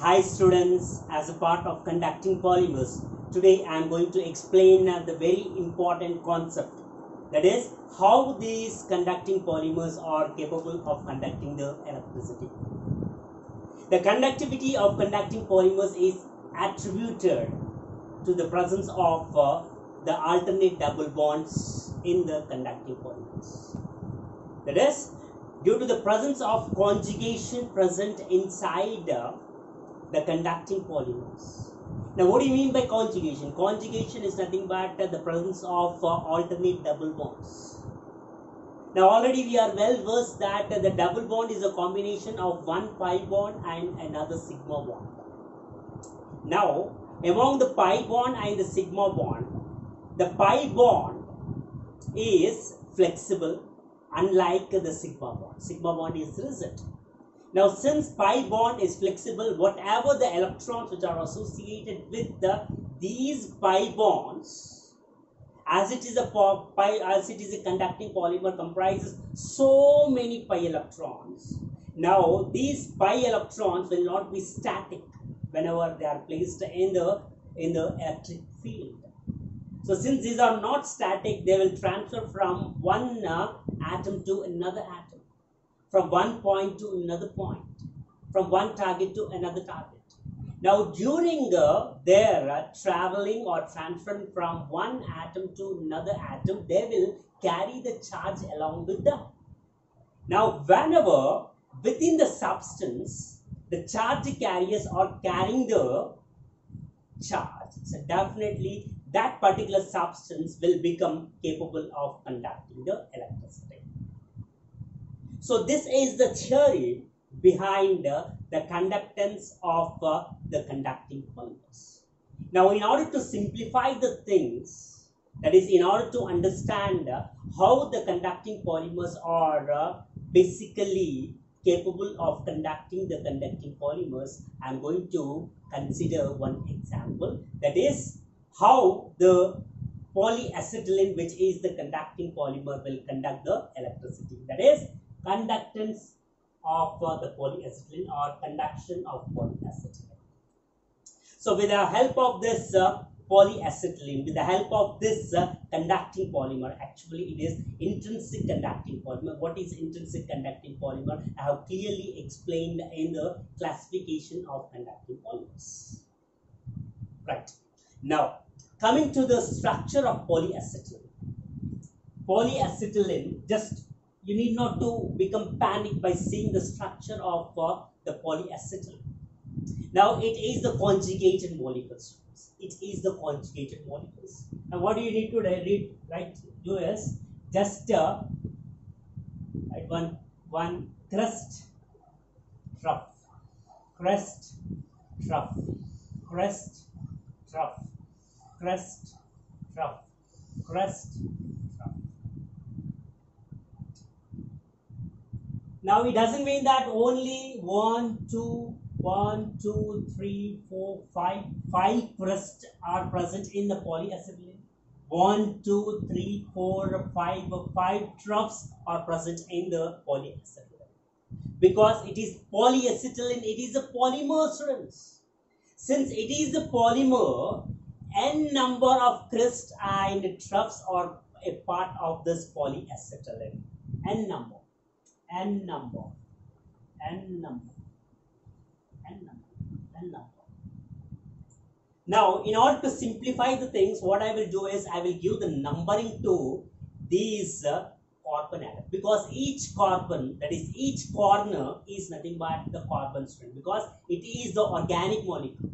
Hi students, as a part of conducting polymers, today I am going to explain uh, the very important concept that is how these conducting polymers are capable of conducting the electricity. The conductivity of conducting polymers is attributed to the presence of uh, the alternate double bonds in the conducting polymers. That is, due to the presence of conjugation present inside uh, the conducting polymers. Now, what do you mean by conjugation? Conjugation is nothing but uh, the presence of uh, alternate double bonds. Now, already we are well versed that uh, the double bond is a combination of one pi bond and another sigma bond. Now, among the pi bond and the sigma bond, the pi bond is flexible unlike the sigma bond. Sigma bond is rigid. Now, since pi bond is flexible, whatever the electrons which are associated with the these pi bonds, as it is a pi, as it is a conducting polymer, comprises so many pi electrons. Now, these pi electrons will not be static whenever they are placed in the in the electric field. So, since these are not static, they will transfer from one uh, atom to another atom from one point to another point, from one target to another target. Now, during uh, their uh, traveling or transferring from one atom to another atom, they will carry the charge along with them. Now, whenever within the substance, the charge carriers are carrying the charge, so definitely that particular substance will become capable of conducting the electricity. So this is the theory behind uh, the conductance of uh, the conducting polymers. Now in order to simplify the things, that is in order to understand uh, how the conducting polymers are uh, basically capable of conducting the conducting polymers, I am going to consider one example that is how the polyacetylene which is the conducting polymer will conduct the electricity. That is conductance of uh, the polyacetylene or conduction of polyacetylene. So with the help of this uh, polyacetylene, with the help of this uh, conducting polymer, actually it is intrinsic conducting polymer. What is intrinsic conducting polymer? I have clearly explained in the classification of conducting polymers. Right. Now, coming to the structure of polyacetylene. Polyacetylene, just you need not to become panicked by seeing the structure of uh, the polyacetylene. Now it is the conjugated molecules. It is the conjugated molecules. And what do you need to read? Right? Do is just uh, right, one one crest trough, crest trough, crest trough, crest trough, crest Now it doesn't mean that only one, two, one, two, three, four, five, five crests are present in the polyacetylene. One, two, three, four, five, five troughs are present in the polyacetylene. Because it is polyacetylene, it is a polymer students. Since it is a polymer, n number of crests and troughs are a part of this polyacetylene. n number n number. N number. N number. N number. Now in order to simplify the things what i will do is i will give the numbering to these uh, carbon atom. Because each carbon that is each corner is nothing but the carbon string because it is the organic molecule.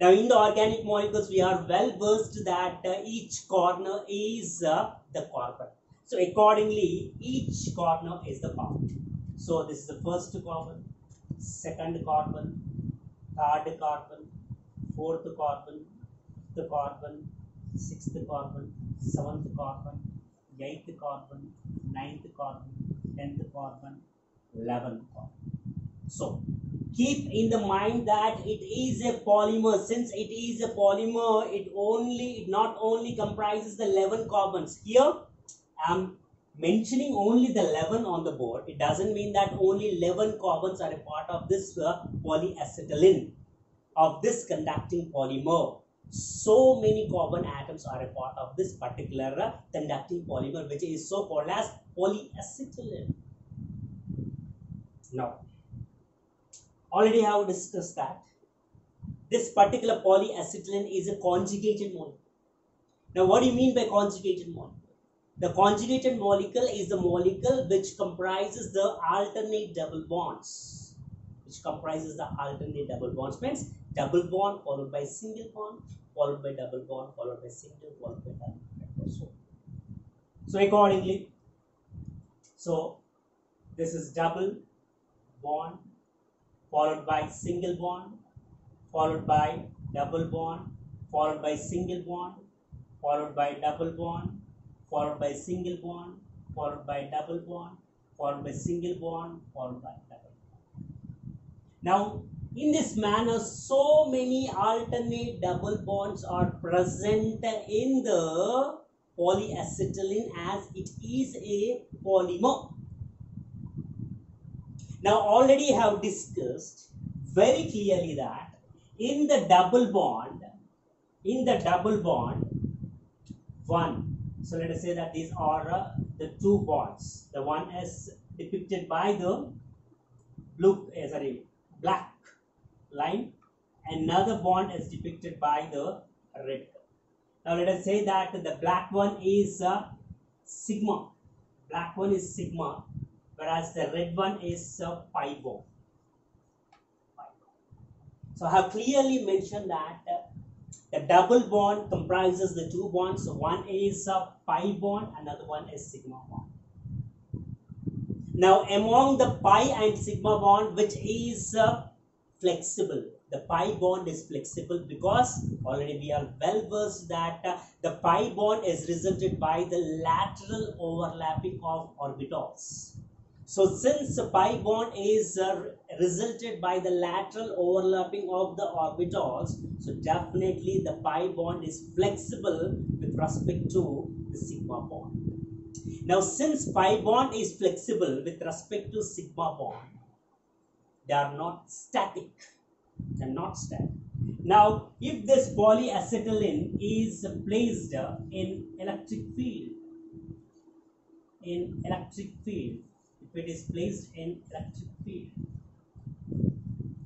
Now in the organic molecules we are well versed that uh, each corner is uh, the carbon so accordingly, each corner is the part. So this is the first carbon, second carbon, third carbon, fourth carbon, fifth carbon, sixth carbon, seventh carbon, eighth carbon, ninth carbon, tenth carbon, eleventh carbon. So keep in the mind that it is a polymer since it is a polymer it only it not only comprises the 11 carbons here am mentioning only the 11 on the board, it doesn't mean that only 11 carbons are a part of this uh, polyacetylene, of this conducting polymer. So many carbon atoms are a part of this particular uh, conducting polymer, which is so called as polyacetylene. Now, already have discussed that this particular polyacetylene is a conjugated molecule. Now, what do you mean by conjugated molecule? The conjugated molecule is the molecule which comprises the alternate double bonds. Which comprises the alternate double bonds means double bond followed by single bond followed by double bond followed by single followed by double bond. So, so accordingly, so this is double bond followed by single bond followed by double bond followed by single bond followed by double bond followed by single bond, followed by double bond, followed by single bond, followed by double bond. Now, in this manner, so many alternate double bonds are present in the polyacetylene as it is a polymer. Now, already have discussed very clearly that in the double bond, in the double bond, one so let us say that these are uh, the two bonds. The one is depicted by the blue, uh, sorry, black line. Another bond is depicted by the red. Now let us say that the black one is uh, sigma. Black one is sigma, whereas the red one is uh, pi bond. So I have clearly mentioned that uh, the double bond comprises the two bonds. So one is a pi bond, another one is sigma bond. Now among the pi and sigma bond, which is uh, flexible, the pi bond is flexible because already we are well versed that uh, the pi bond is resulted by the lateral overlapping of orbitals. So since pi bond is uh, resulted by the lateral overlapping of the orbitals, so definitely the pi bond is flexible with respect to the sigma bond. Now since pi bond is flexible with respect to sigma bond, they are not static. They are not static. Now if this polyacetylene is placed in electric field, in electric field, it is placed in electric field.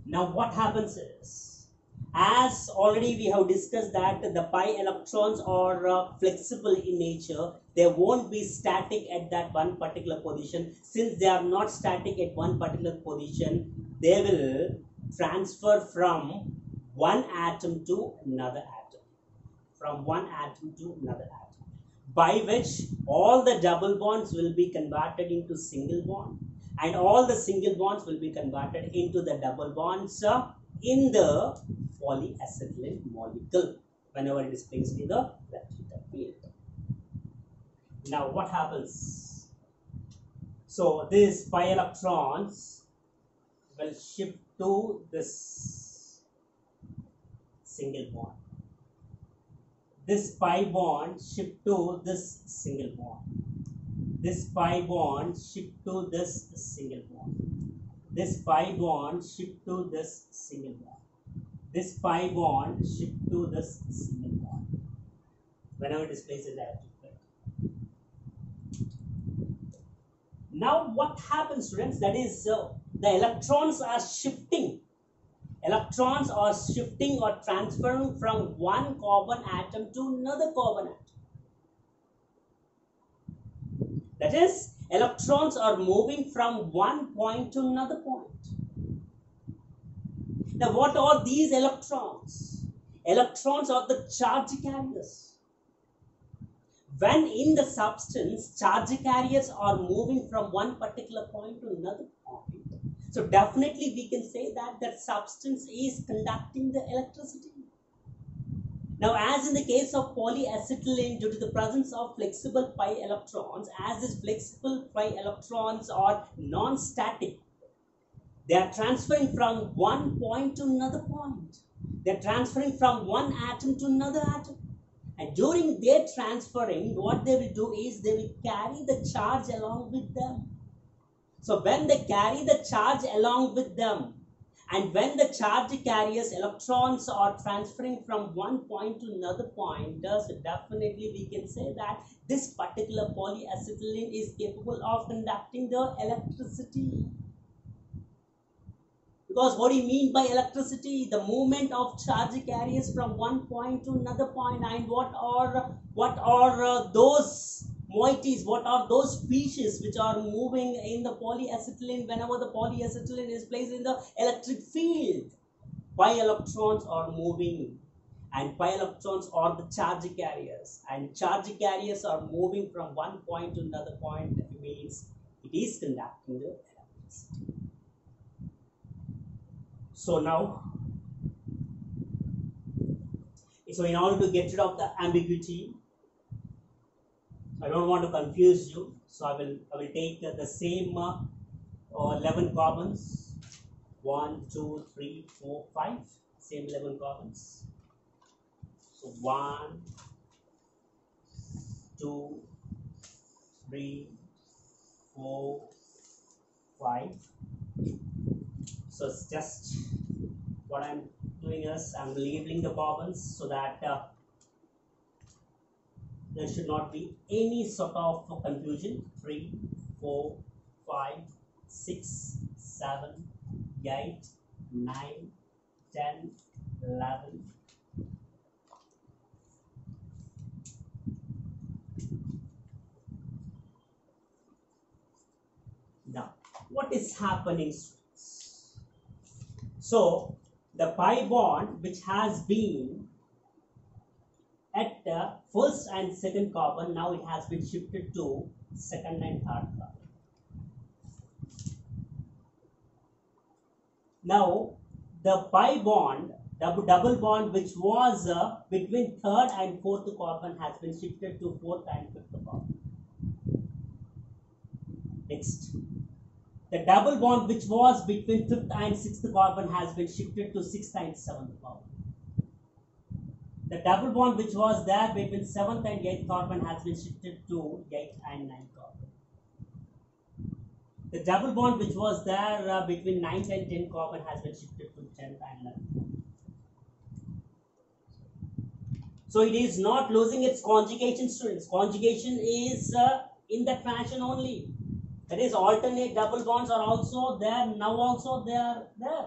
Now what happens is, as already we have discussed that the pi electrons are uh, flexible in nature, they won't be static at that one particular position. Since they are not static at one particular position, they will transfer from one atom to another atom. From one atom to another atom by which all the double bonds will be converted into single bond and all the single bonds will be converted into the double bonds uh, in the polyacetylene molecule whenever it is placed in the electrical field. Now what happens? So these pi electrons will shift to this single bond this pi bond shift to this single bond. This pi bond shift to this single bond. This pi bond shift to this single bond. This pi bond shift to this single bond. Whenever it is placed in Now what happens students? That is uh, the electrons are shifting electrons are shifting or transferring from one carbon atom to another carbon atom. That is, electrons are moving from one point to another point. Now, what are these electrons? Electrons are the charge carriers. When in the substance, charge carriers are moving from one particular point to another so definitely we can say that that substance is conducting the electricity. Now as in the case of polyacetylene due to the presence of flexible pi electrons, as these flexible pi electrons are non-static, they are transferring from one point to another point. They are transferring from one atom to another atom. and during their transferring what they will do is they will carry the charge along with them so when they carry the charge along with them and when the charge carriers electrons are transferring from one point to another point, thus definitely we can say that this particular polyacetylene is capable of conducting the electricity. Because what do you mean by electricity? The movement of charge carriers from one point to another point, and what are what are uh, those moieties what are those species which are moving in the polyacetylene whenever the polyacetylene is placed in the electric field? Pi electrons are moving and pi electrons are the charge carriers and charge carriers are moving from one point to another point. That means it is conducting the electricity. So now so in order to get rid of the ambiguity I don't want to confuse you, so I will I will take the same uh, uh, 11 carbons 1, 2, 3, 4, 5 same 11 carbons so 1 2 3 4 5 so it's just what I'm doing is I'm labeling the carbons so that uh, there should not be any sort of confusion. 3 4 5 6 7 8 9 10 11 now what is happening? So the pi bond which has been at the first and second carbon now it has been shifted to second and third carbon. Now the pi bond double bond which was uh, between third and fourth carbon has been shifted to fourth and fifth carbon. Next. The double bond which was between fifth and sixth carbon has been shifted to sixth and seventh carbon the double bond which was there between 7th and 8th carbon has been shifted to 8th and 9th carbon. The double bond which was there uh, between 9th and 10th carbon has been shifted to 10th and 11th. So it is not losing its conjugation students. Conjugation is uh, in that fashion only. That is alternate double bonds are also there. Now also they are there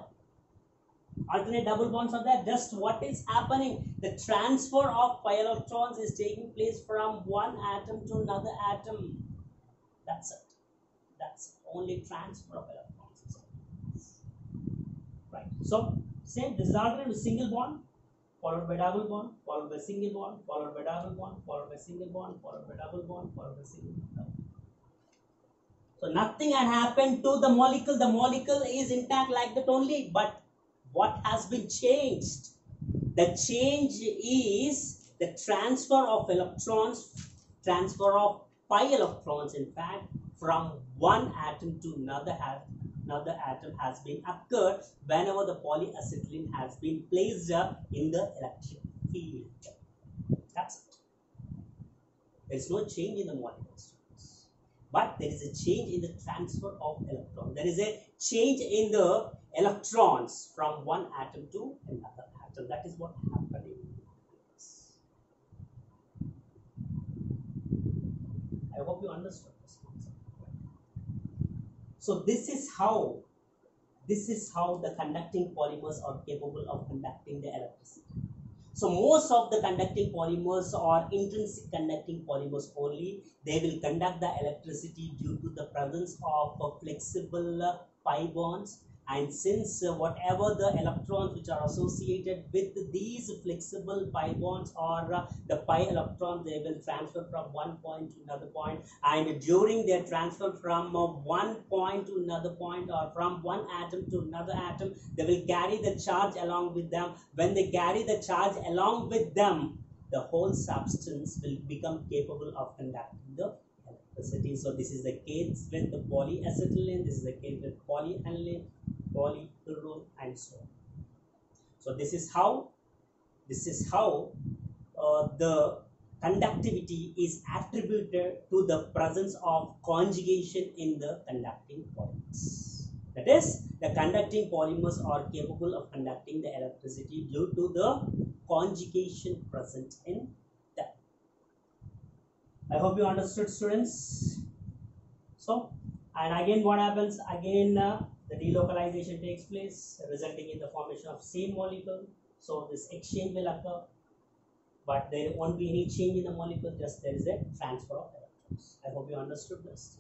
alternate double bonds are there. Just what is happening? The transfer of pi electrons is taking place from one atom to another atom. That's it. That's only transfer of electrons right. So same this is alternate single bond followed by double bond followed by single bond followed by double bond followed by single bond followed by double bond followed by single bond. So nothing had happened to the molecule. The molecule is intact like that only but what has been changed? The change is the transfer of electrons, transfer of pi electrons, in fact, from one atom to another another atom has been occurred whenever the polyacetylene has been placed in the electric field. That's it. There is no change in the molecules. But there is a change in the transfer of electron. There is a change in the electrons from one atom to another atom. That is what happening. I hope you understood this concept. So this is how this is how the conducting polymers are capable of conducting the electricity. So most of the conducting polymers are intrinsic conducting polymers only. They will conduct the electricity due to the presence of flexible pi bonds and since uh, whatever the electrons which are associated with these flexible pi bonds or uh, the pi electrons they will transfer from one point to another point. And during their transfer from uh, one point to another point or from one atom to another atom they will carry the charge along with them. When they carry the charge along with them the whole substance will become capable of conducting the electricity. So this is the case with the polyacetylene this is the case with polyaniline polypyrrole and so on so this is how this is how uh, the conductivity is attributed to the presence of conjugation in the conducting polymers. That is, the conducting polymers are capable of conducting the electricity due to the conjugation present in them. I hope you understood students. So, and again what happens? Again uh, the delocalization takes place resulting in the formation of same molecule. So, this exchange will occur but there won't be any change in the molecule just there is a transfer of electrons. I hope you understood this.